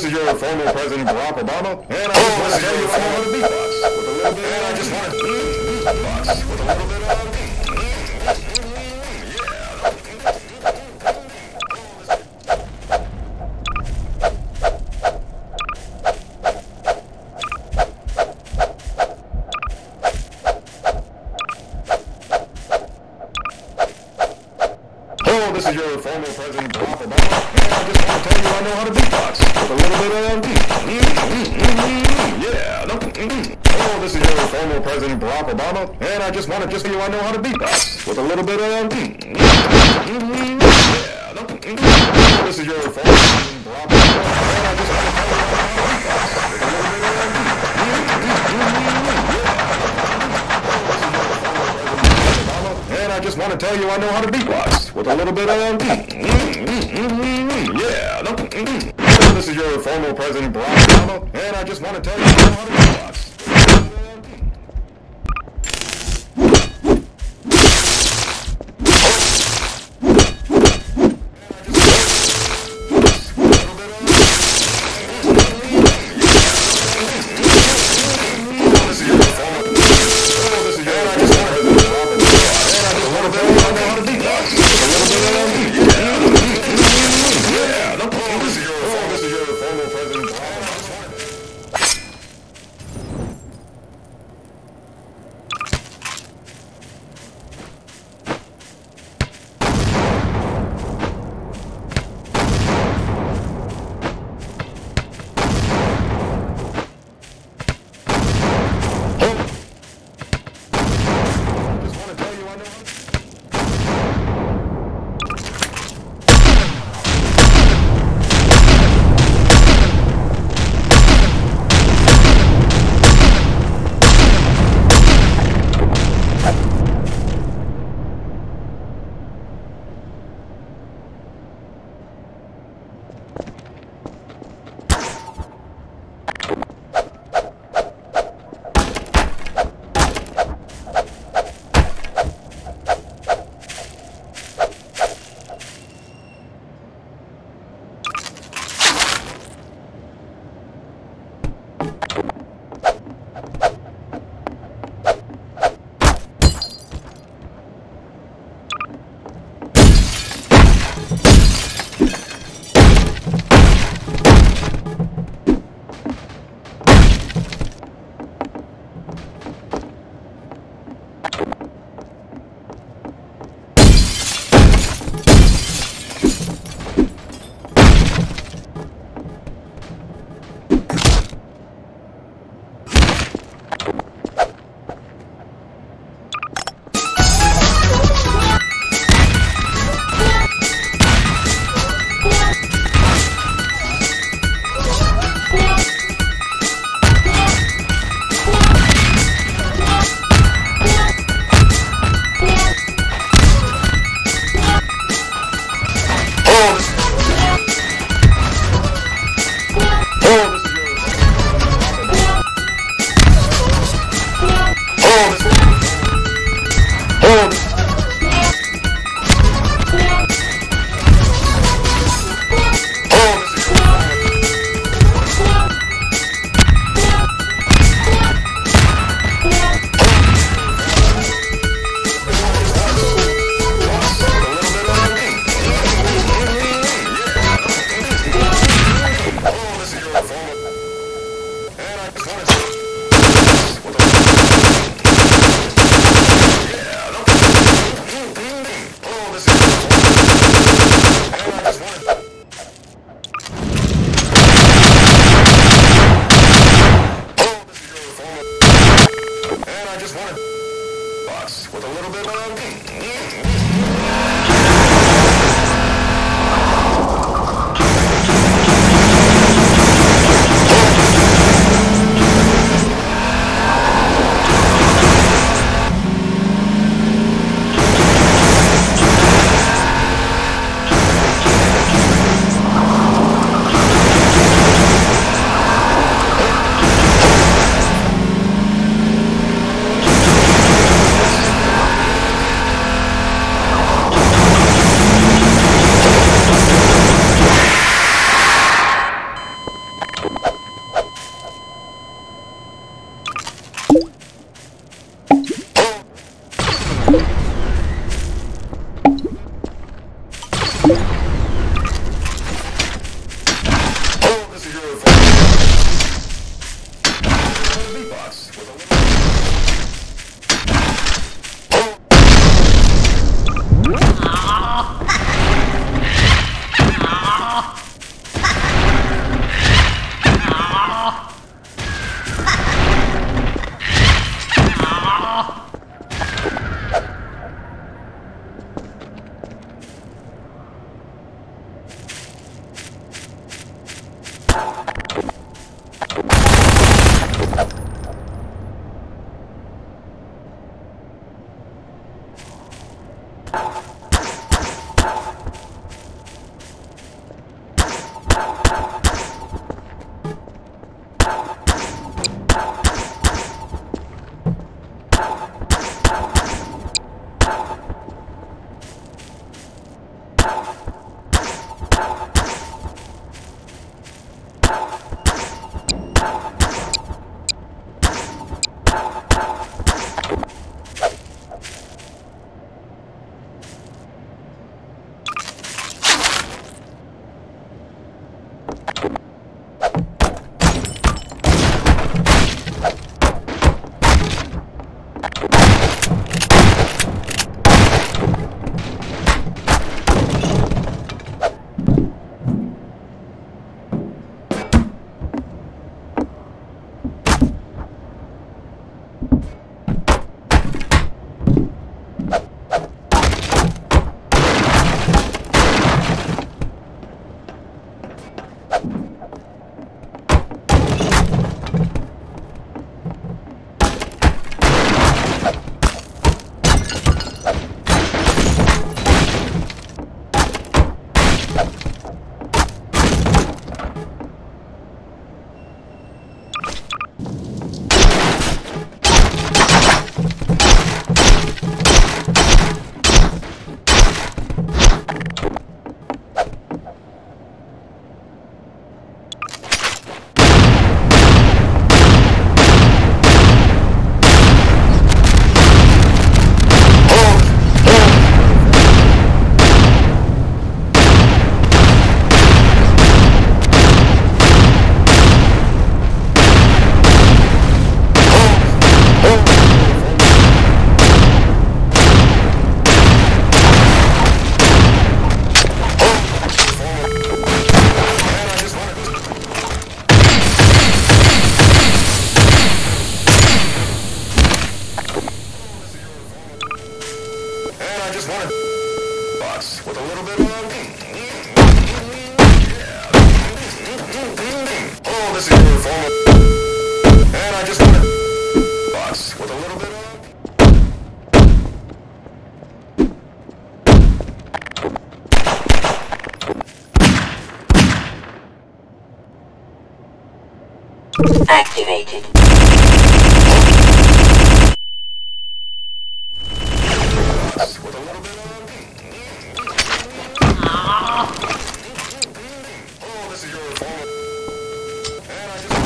this is your former President Barack Obama, and I just want to oh, tell you I know how to beatbox with a little bit. And I just want to beatbox with a little bit of. Oh, this is your former President Barack Obama, and I just want to tell you I know how to beatbox with a little bit of. Mm-hmm. Yeah. no, mm-hmm. Oh, this is your former President Barack Obama, and I just want to just tell you I know how to beatbox with a little bit of. Mm-hmm. Yeah. no, Oh, this is your former President Barack Obama, and I just want to tell you I know how to beatbox with a little bit of. Want to tell you I know how to beatbox with a little bit of. Mm, mm, mm, yeah. no, This is your former President Barack Obama, and I just want to tell you I know how to beatbox. Oh, I just wanted box with a little bit of. Oh, this is your formal. And I just wanted box with a little bit of. Activated. Box with a little bit of. Oh, this is your formal. And I just.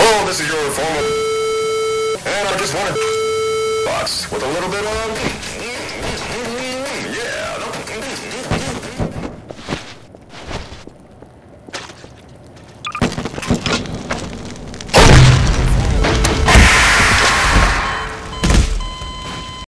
Oh, this is your formal. And I just want wanted box with a little bit of.